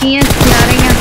he is glaring at